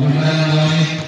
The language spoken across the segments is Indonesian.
cũng ra thôi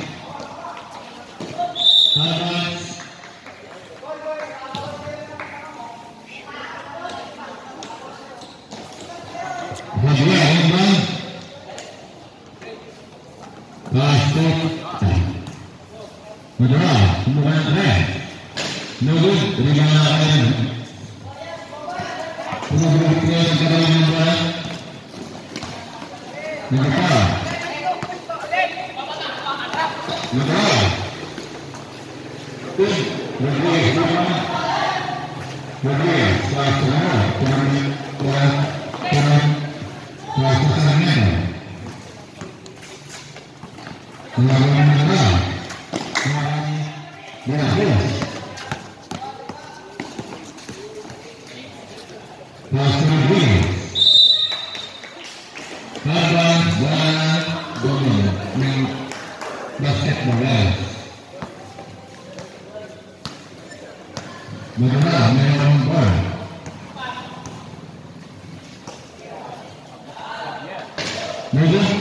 não Medan,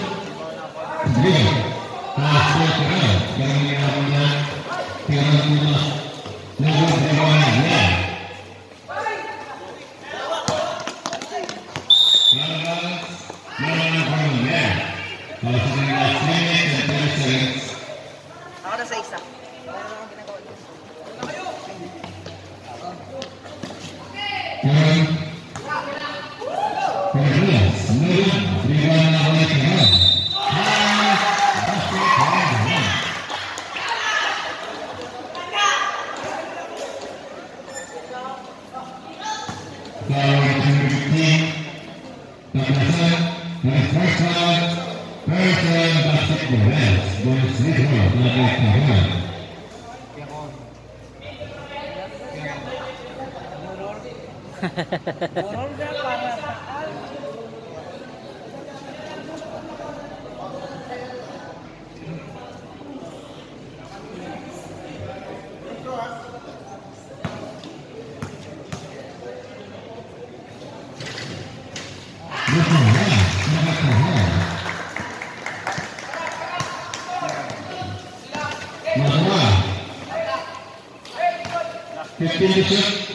Fifteen to.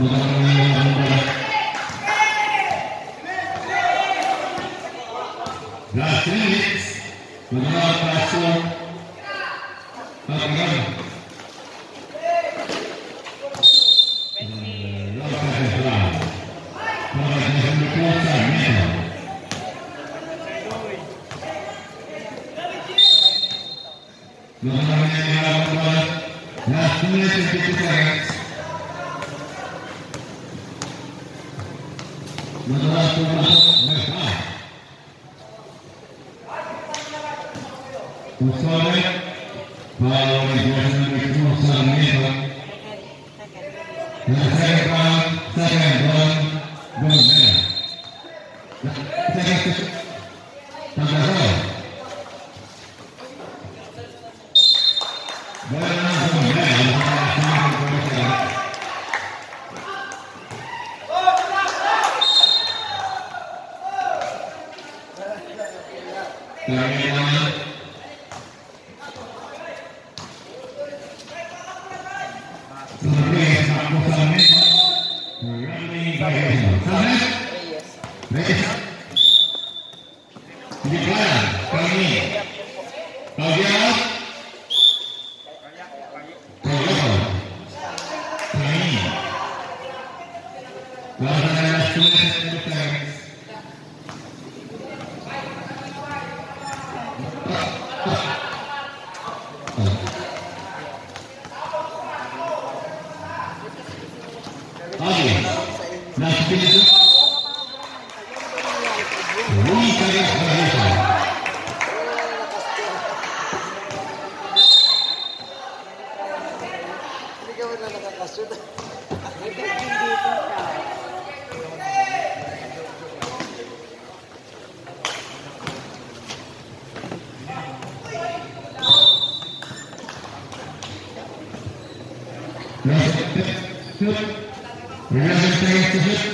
Manila 大家很多 ikaw na nakakasod. Ito kelas sudah.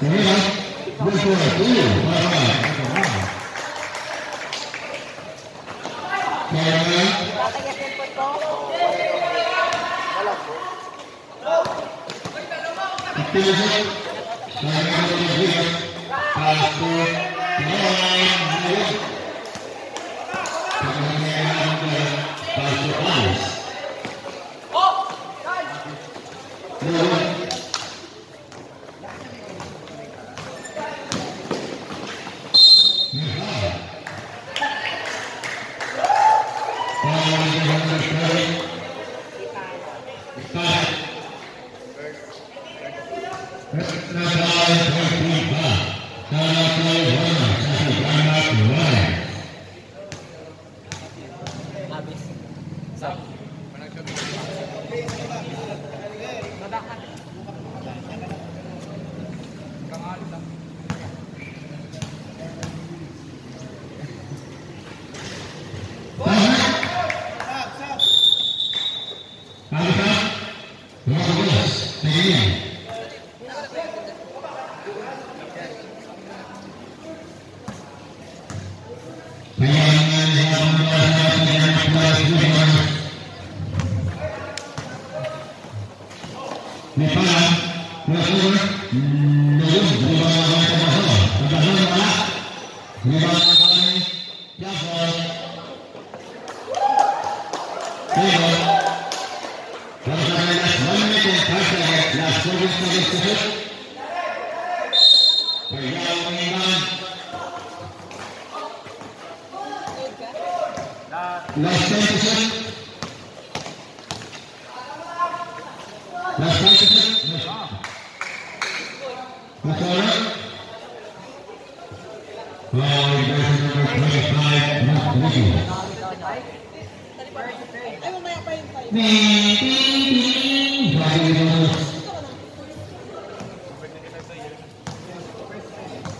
Wala po. Abis.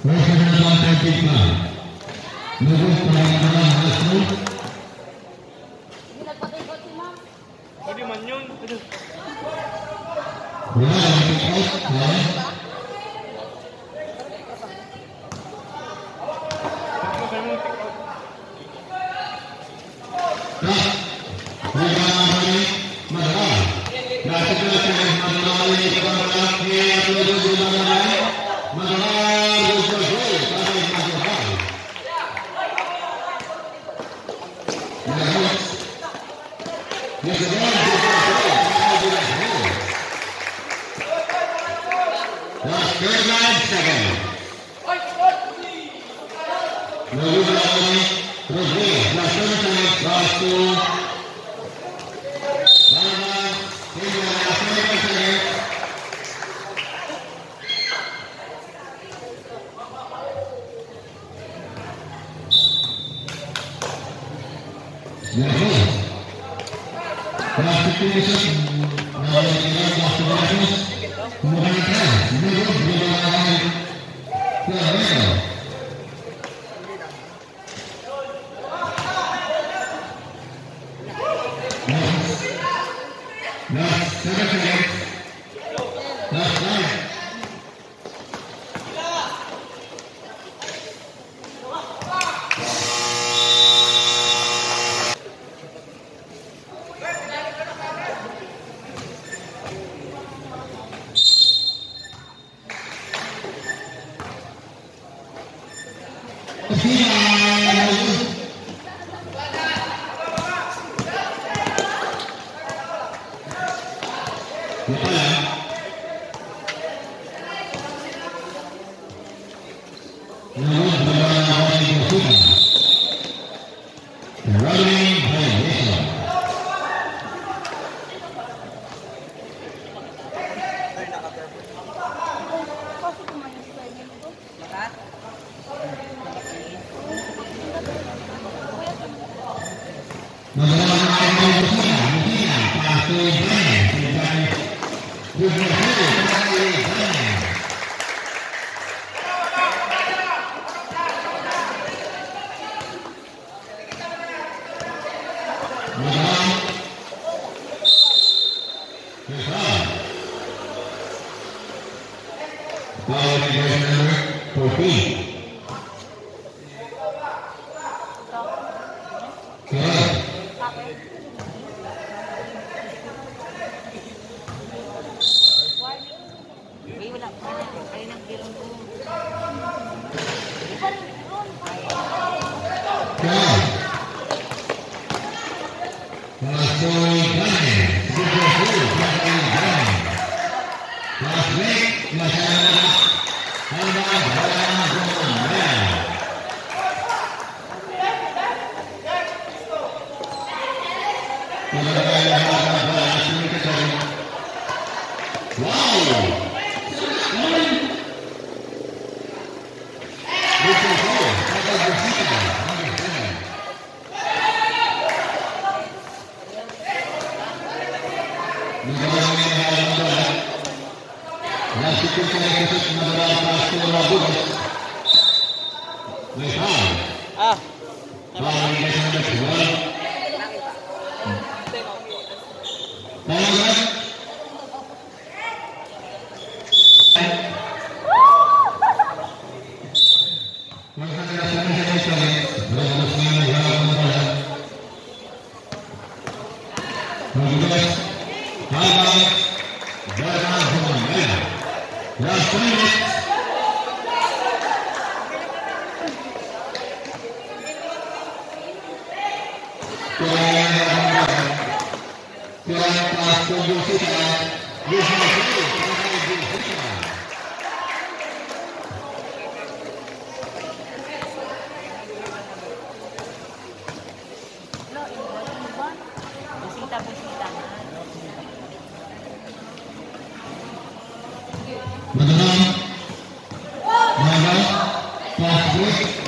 लोक जनता Muhammad Muhammad Muhammad Muhammad نبلا رسول ربك Jesus.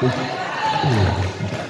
Thank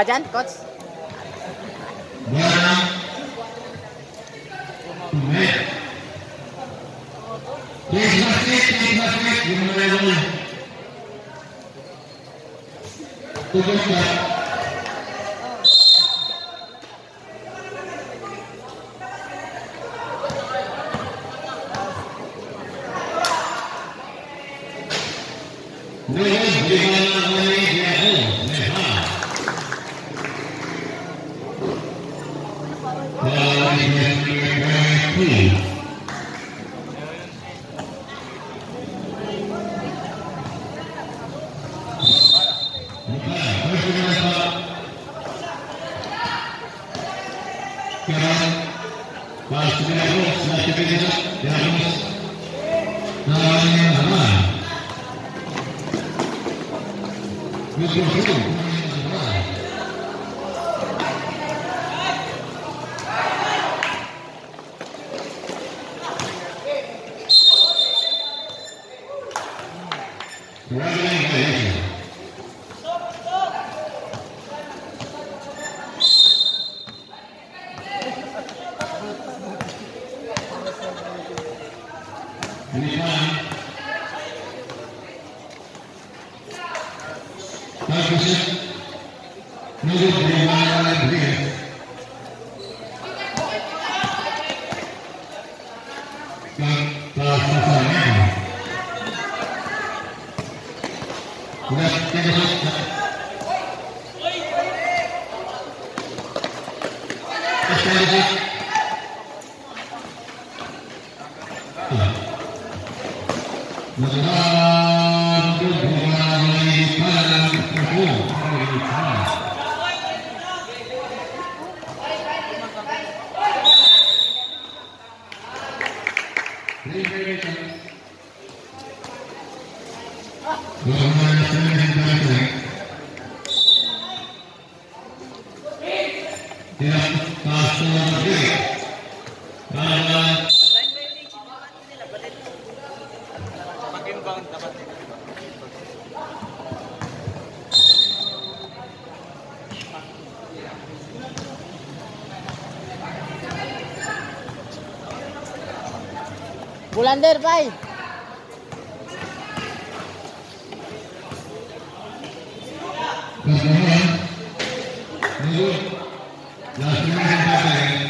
Bajan, coach? Jalander, vai! Vamos lá. Vamos lá.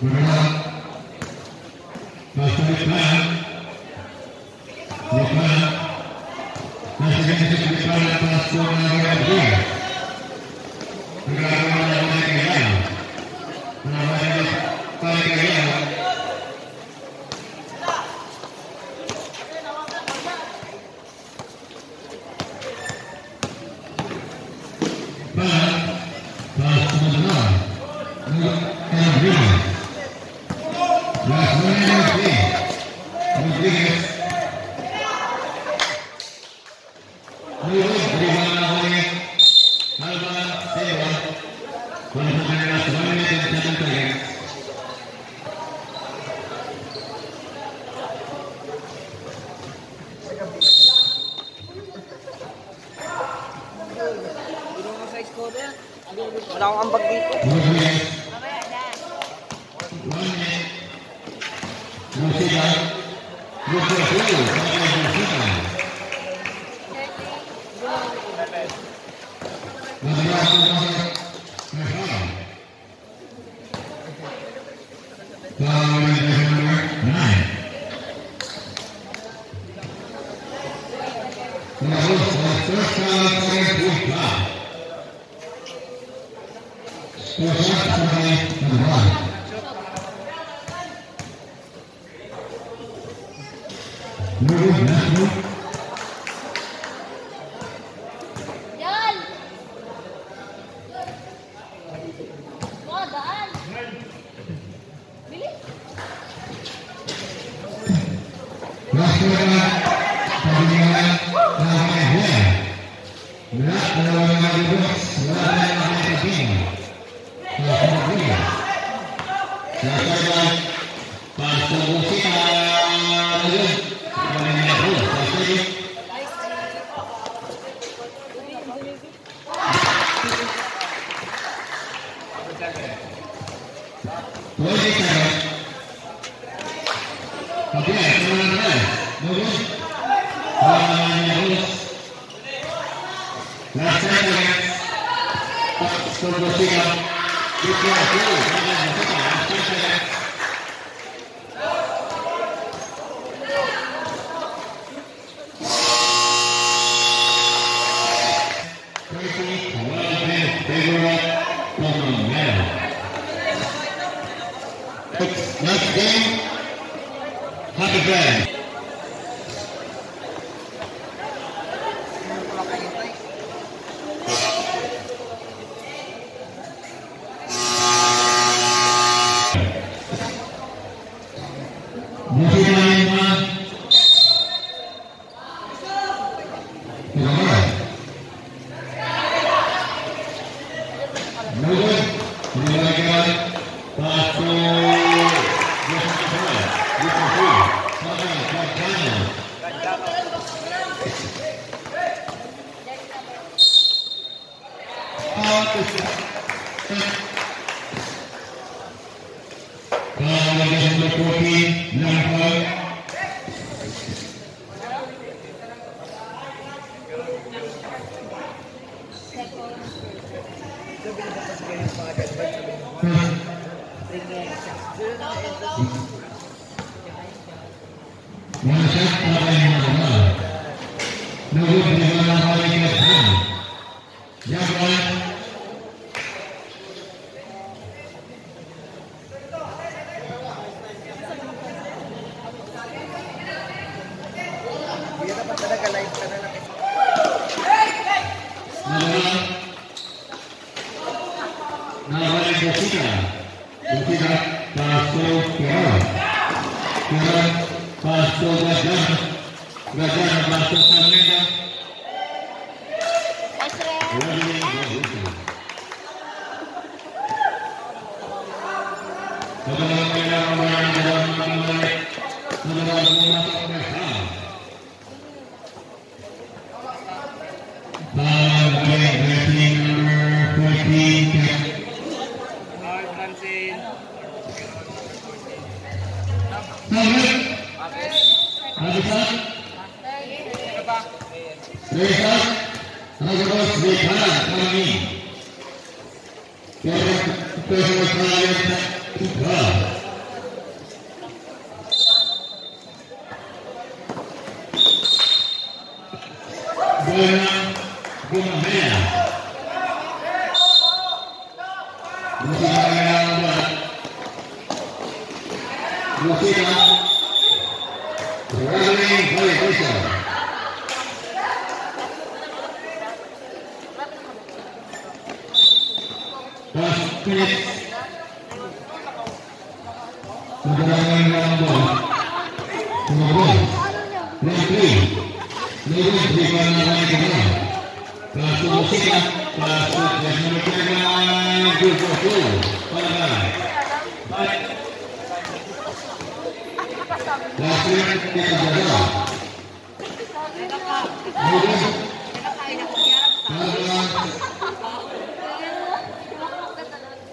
Mm-hmm. Let's go to the field. Good job, good. Assalamualaikum kopi, wabarakatuh.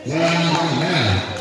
Yeah, yeah.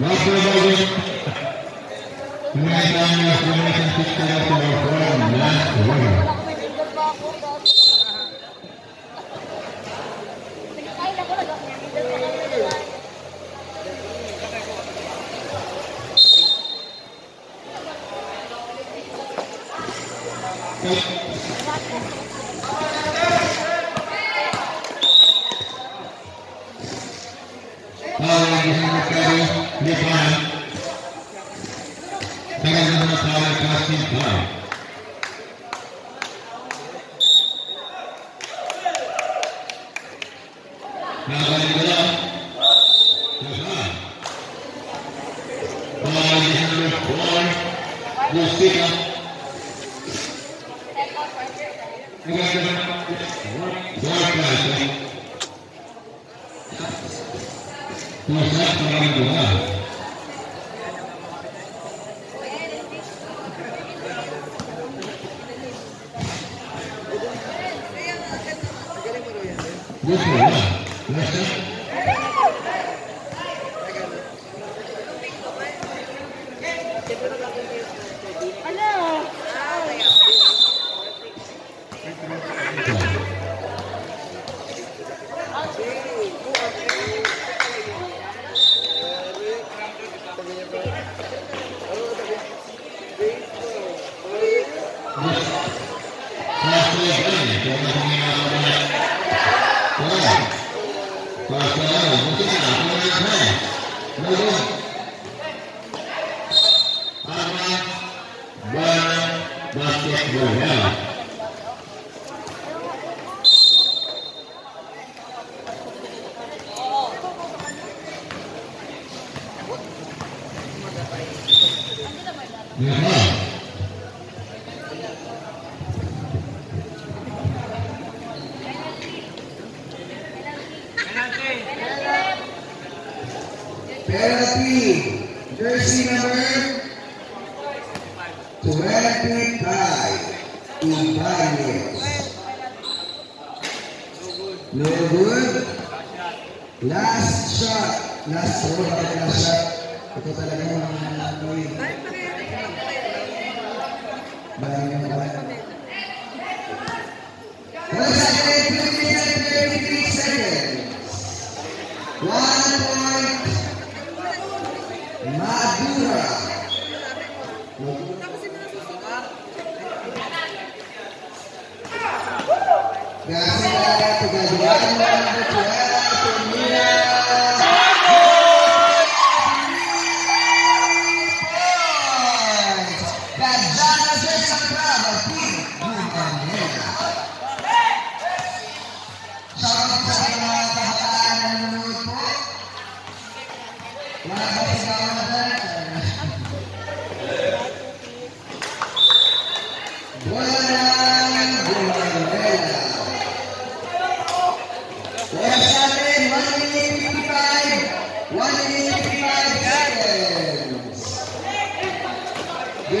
内閣大臣、皆さんがお願いさせてください。Isso, isso. Betty Pye in five minutes. No good. Last shot. Last roll talaga na shot. Ito talaga yung mga nananoy.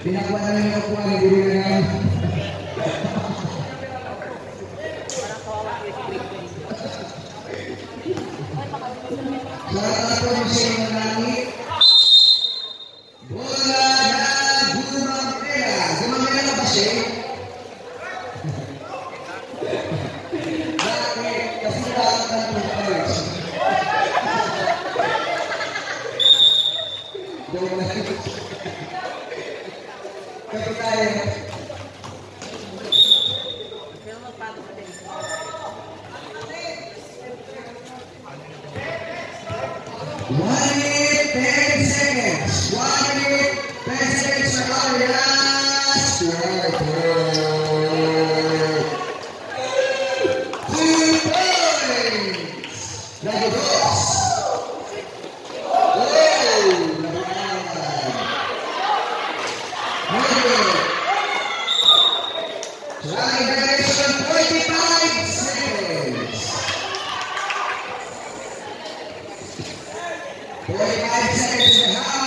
Pinakwan na yung Aí já quer desenhar. É